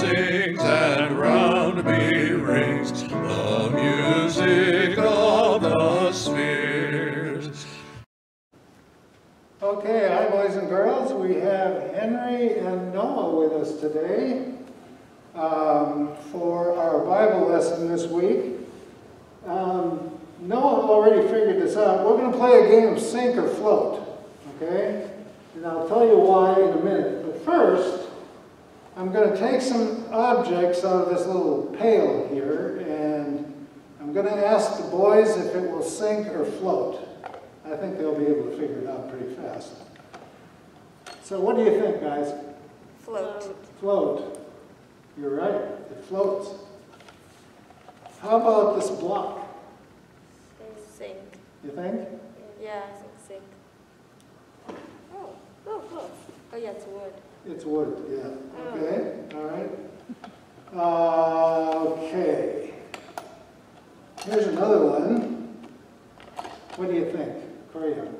sings and round me rings the music of the spheres. Okay, hi boys and girls, we have Henry and Noah with us today um, for our Bible lesson this week. Um, Noah already figured this out. We're going to play a game of sink or float, okay? And I'll tell you why in a minute. But first, I'm going to take some objects out of this little pail here, and I'm going to ask the boys if it will sink or float. I think they'll be able to figure it out pretty fast. So what do you think, guys? Float. Float. You're right, it floats. How about this block, Sink. you think? Yeah, I think sink. Oh, oh, close. Yeah, it's wood. It's wood, yeah. Oh. Okay, all right. Uh, okay. Here's another one. What do you think? Crayon.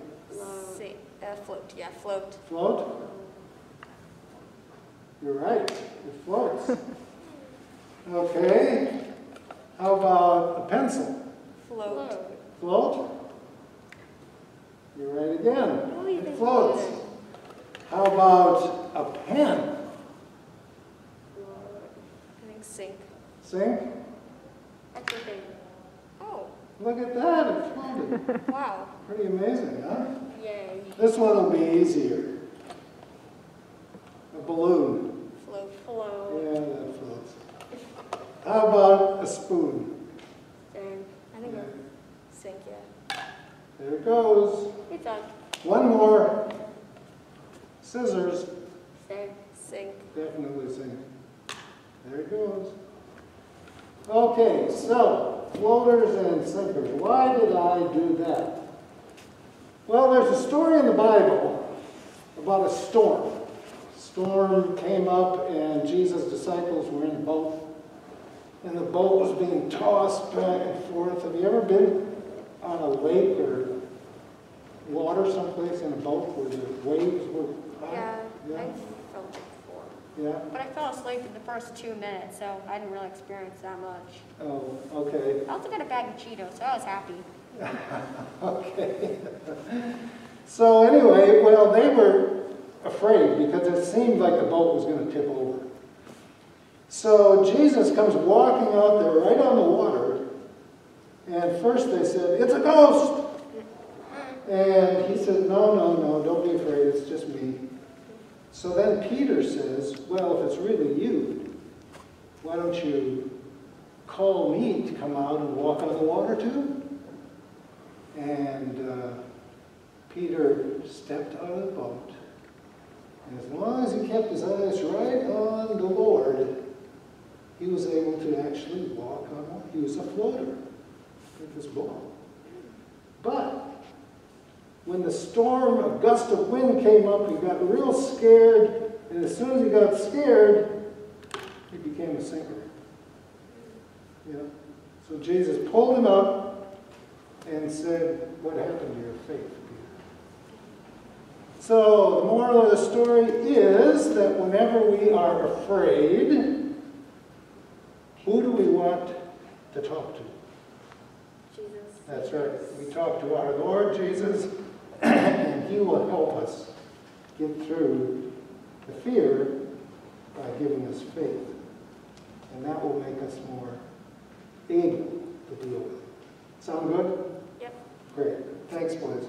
Sink. Uh, float. Yeah, float. Float? You're right, it floats. Okay. How about a pencil? Float. Float? You're right again. Oh, you It think floats. How about a pen? I think sink. Sink? That's the. Oh, Look at that, it floated. wow. Pretty amazing, huh? Yay. This one will be easier. A balloon. Float. Float. Yeah, that floats. How about a spoon? And I think a sink, yeah. There it goes. It's on. One more. Scissors. Sink. Sink. Definitely sink. There it goes. Okay, so floaters and sinkers. Why did I do that? Well, there's a story in the Bible about a storm. Storm came up and Jesus' disciples were in a boat. And the boat was being tossed back and forth. Have you ever been on a lake or water someplace in a boat where the waves were? Yeah. I felt it before. Yeah? But I fell asleep in the first two minutes, so I didn't really experience that much. Oh, okay. I also got a bag of Cheetos, so I was happy. Okay. So anyway, well, they were afraid because it seemed like the boat was going to tip over. So Jesus comes walking out there right on the water, and first they said, It's a ghost! And he said, No, no, no, don't be afraid, it's just me. So then Peter says, Well, if it's really you, why don't you call me to come out and walk on the water too? And uh, Peter stepped out of the boat. And as long as he kept his eyes right on the Lord, he was able to actually walk on water. He was a floater with his boat. When the storm, a gust of wind came up, he got real scared. And as soon as he got scared, he became a sinker. Yeah. So Jesus pulled him up and said, What happened to your faith, Peter? So the moral of the story is that whenever we are afraid, who do we want to talk to? Jesus. That's right. We talk to our Lord Jesus, and he will help us get through the fear by giving us faith. And that will make us more able to deal with it. Sound good? Yep. Great. Thanks, boys.